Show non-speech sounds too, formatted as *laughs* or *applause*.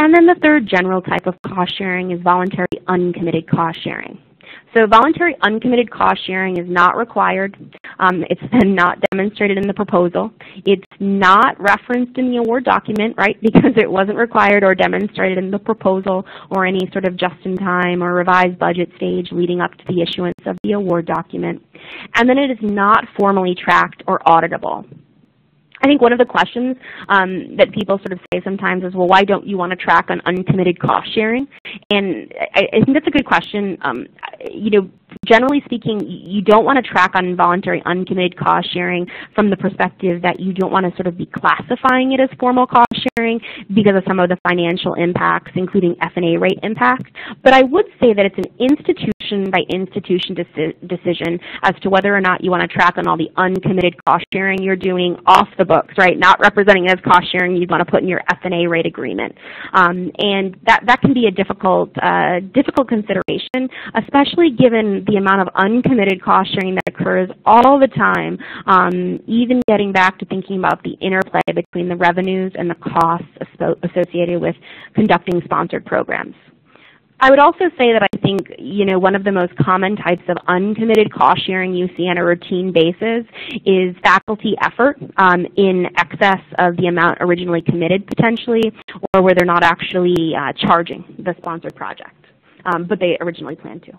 And then the third general type of cost sharing is voluntary uncommitted cost sharing. So voluntary uncommitted cost sharing is not required. Um, it's then *laughs* not demonstrated in the proposal. It's not referenced in the award document, right, *laughs* because it wasn't required or demonstrated in the proposal or any sort of just-in-time or revised budget stage leading up to the issuance of the award document. And then it is not formally tracked or auditable. I think one of the questions um, that people sort of say sometimes is, well, why don't you want to track on uncommitted cost sharing? And I, I think that's a good question. Um, you know, generally speaking, you don't want to track on involuntary uncommitted cost sharing from the perspective that you don't want to sort of be classifying it as formal cost sharing because of some of the financial impacts, including F&A rate impacts. But I would say that it's an institution by institution deci decision as to whether or not you want to track on all the uncommitted cost sharing you're doing off the books, right? Not representing as cost sharing you'd want to put in your F&A rate agreement. Um, and that, that can be a difficult, uh, difficult consideration, especially given the amount of uncommitted cost sharing that occurs all the time, um, even getting back to thinking about the interplay between the revenues and the costs associated with conducting sponsored programs. I would also say that I think you know one of the most common types of uncommitted cost sharing you see on a routine basis is faculty effort um, in excess of the amount originally committed potentially, or where they're not actually uh, charging the sponsored project, um, but they originally planned to.